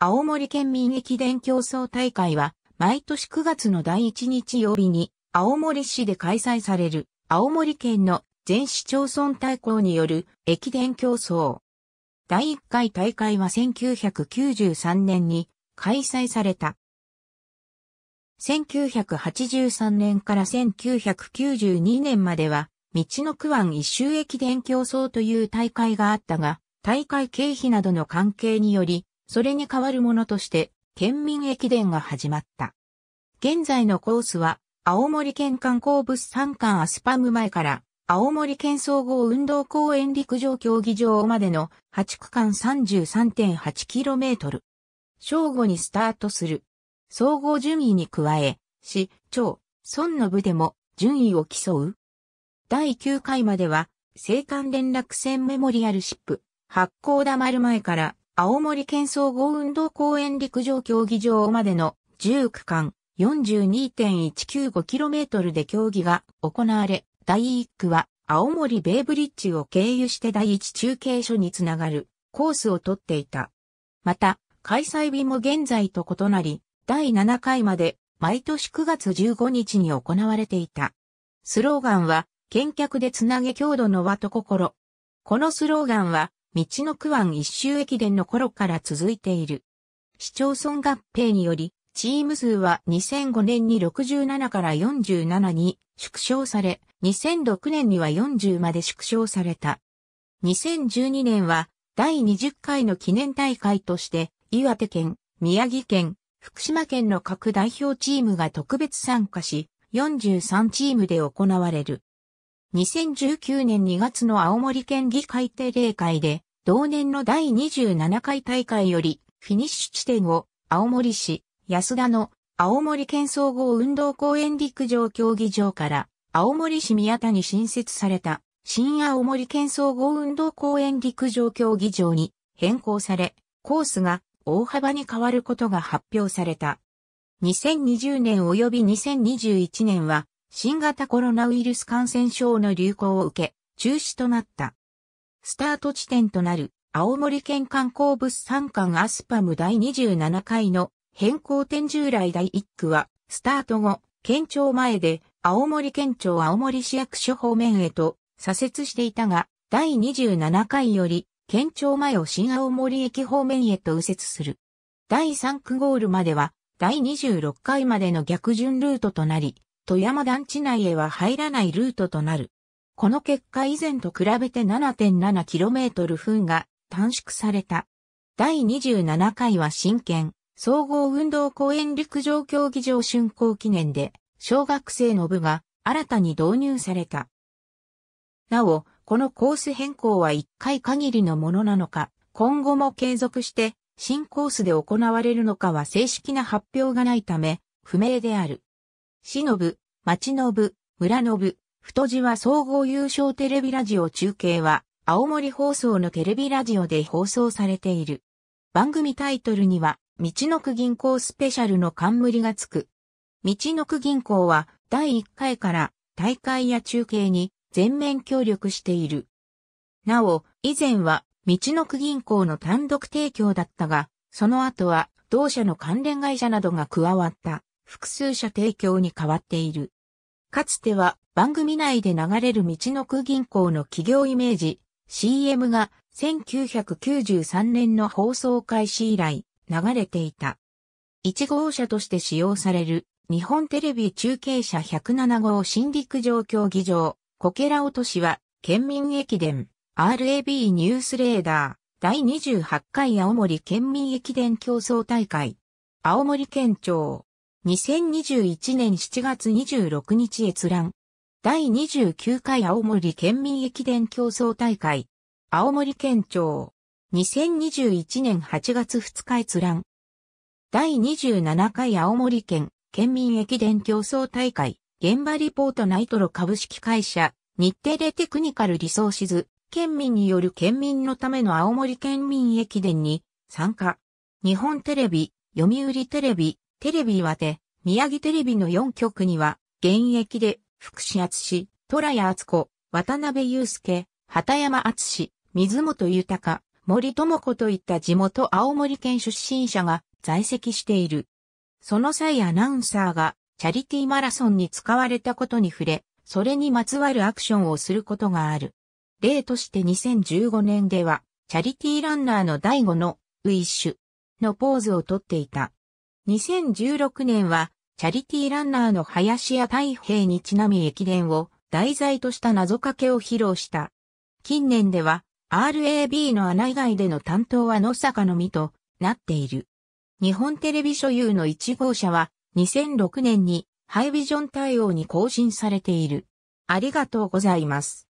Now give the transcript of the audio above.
青森県民駅伝競争大会は、毎年9月の第1日曜日に、青森市で開催される、青森県の全市町村対抗による駅伝競争。第1回大会は1993年に開催された。1983年から1992年までは、道の区湾一周駅伝競争という大会があったが、大会経費などの関係により、それに代わるものとして、県民駅伝が始まった。現在のコースは、青森県観光物産館アスパム前から、青森県総合運動公園陸上競技場までの8区間 33.8km。正午にスタートする。総合順位に加え、市、町、村の部でも順位を競う。第9回までは、青函連絡船メモリアルシップ、八甲田丸前から青森県総合運動公園陸上競技場までの10区間 42.195km で競技が行われ、第1区は青森ベイブリッジを経由して第1中継所につながるコースをとっていた。また、開催日も現在と異なり、第7回まで毎年9月15日に行われていた。スローガンは、見客でつなげ郷土の和と心。このスローガンは、道の区湾一周駅伝の頃から続いている。市町村合併により、チーム数は2005年に67から47に縮小され、2006年には40まで縮小された。2012年は第20回の記念大会として、岩手県、宮城県、福島県の各代表チームが特別参加し、43チームで行われる。2019年2月の青森県議会定例会で、同年の第27回大会より、フィニッシュ地点を青森市、安田の青森県総合運動公園陸上競技場から青森市宮田に新設された新青森県総合運動公園陸上競技場に変更され、コースが大幅に変わることが発表された。2020年及び2021年は新型コロナウイルス感染症の流行を受け中止となった。スタート地点となる青森県観光物産館アスパム第27回の変更点従来第1区は、スタート後、県庁前で、青森県庁青森市役所方面へと、左折していたが、第27回より、県庁前を新青森駅方面へと右折する。第3区ゴールまでは、第26回までの逆順ルートとなり、富山団地内へは入らないルートとなる。この結果以前と比べて 7.7km 分が短縮された。第27回は新県、総合運動公園陸上競技場竣工記念で、小学生の部が新たに導入された。なお、このコース変更は1回限りのものなのか、今後も継続して新コースで行われるのかは正式な発表がないため、不明である。市の部、町の部、村の部、太字は総合優勝テレビラジオ中継は、青森放送のテレビラジオで放送されている。番組タイトルには、道の区銀行スペシャルの冠がつく。道の区銀行は第1回から大会や中継に全面協力している。なお、以前は道の区銀行の単独提供だったが、その後は同社の関連会社などが加わった複数社提供に変わっている。かつては番組内で流れる道の区銀行の企業イメージ CM が1993年の放送開始以来流れていた。1号車として使用される日本テレビ中継車107号新陸上競技場、こけら落としは県民駅伝 RAB ニュースレーダー第28回青森県民駅伝競争大会青森県庁2021年7月26日閲覧。第29回青森県民駅伝競争大会。青森県庁。2021年8月2日閲覧。第27回青森県県民駅伝競争大会。現場リポートナイトロ株式会社。日テレテクニカルリソーシズ。県民による県民のための青森県民駅伝に参加。日本テレビ、読売テレビ、テレビ岩手、宮城テレビの4局には現役で福士敦、虎谷敦子、渡辺祐介、畑山敦水本豊、森智子といった地元青森県出身者が在籍している。その際アナウンサーがチャリティーマラソンに使われたことに触れ、それにまつわるアクションをすることがある。例として2015年では、チャリティーランナーの第5のウィッシュのポーズをとっていた。2016年は、チャリティーランナーの林家太平にちなみ駅伝を題材とした謎かけを披露した。近年では、RAB の穴以外での担当は野坂のみとなっている。日本テレビ所有の1号車は2006年にハイビジョン対応に更新されている。ありがとうございます。